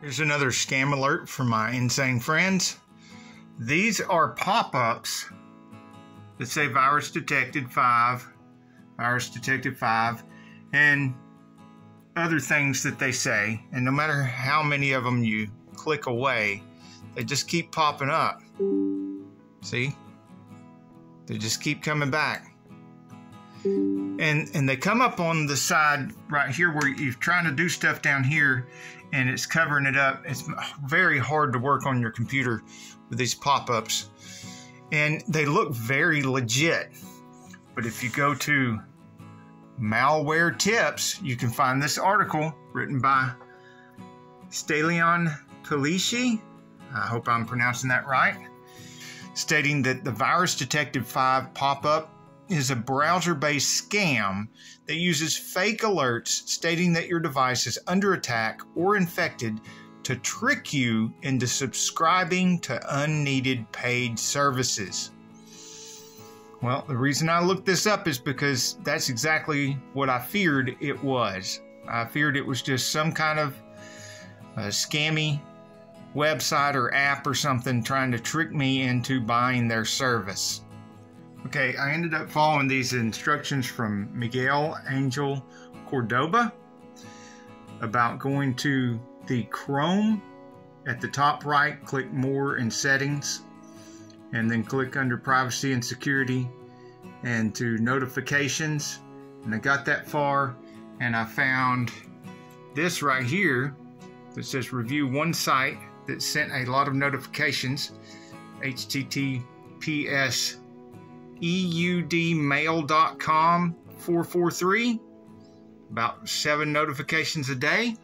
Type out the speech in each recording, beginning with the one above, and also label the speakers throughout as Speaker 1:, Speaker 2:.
Speaker 1: Here's another scam alert for my insane friends. These are pop-ups that say virus detected 5, virus detected 5, and other things that they say. And no matter how many of them you click away, they just keep popping up. See? They just keep coming back. And and they come up on the side right here where you're trying to do stuff down here and it's covering it up. It's very hard to work on your computer with these pop-ups. And they look very legit. But if you go to malware tips, you can find this article written by Stalion Kalishi. I hope I'm pronouncing that right. Stating that the Virus Detected 5 pop up is a browser based scam that uses fake alerts stating that your device is under attack or infected to trick you into subscribing to unneeded paid services. Well, the reason I looked this up is because that's exactly what I feared it was. I feared it was just some kind of scammy website or app or something trying to trick me into buying their service. Okay, I ended up following these instructions from Miguel Angel Cordoba about going to the Chrome at the top right, click More in Settings, and then click under Privacy and Security and to Notifications. And I got that far, and I found this right here that says Review One Site that sent a lot of notifications. HTTPS eudmail.com 443 about seven notifications a day.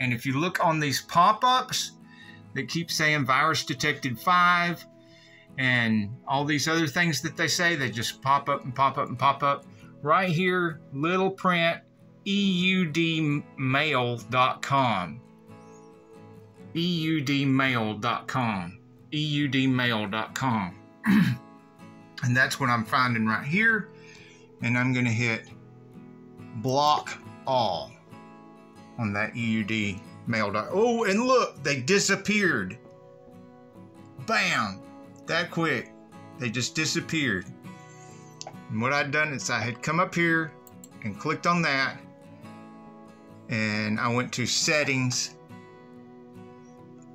Speaker 1: And if you look on these pop-ups that keep saying virus detected 5 and all these other things that they say they just pop up and pop up and pop up. Right here little print eudmail.com eudmail.com eudmail.com And that's what I'm finding right here. And I'm going to hit block all on that EUD mail. Oh, and look, they disappeared. Bam! That quick. They just disappeared. And what I'd done is I had come up here and clicked on that. And I went to settings.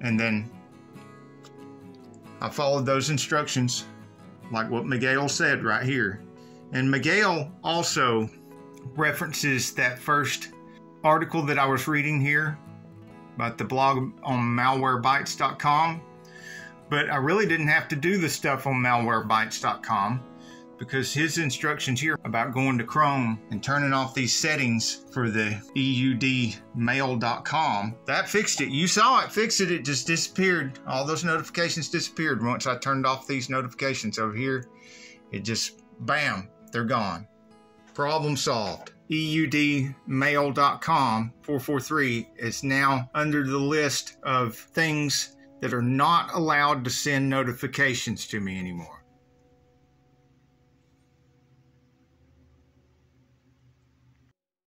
Speaker 1: And then I followed those instructions like what Miguel said right here. And Miguel also references that first article that I was reading here about the blog on malwarebytes.com. But I really didn't have to do the stuff on malwarebytes.com because his instructions here about going to Chrome and turning off these settings for the eudmail.com, that fixed it. You saw it, fixed it, it just disappeared. All those notifications disappeared once I turned off these notifications over here. It just, bam, they're gone. Problem solved. eudmail.com 443 is now under the list of things that are not allowed to send notifications to me anymore.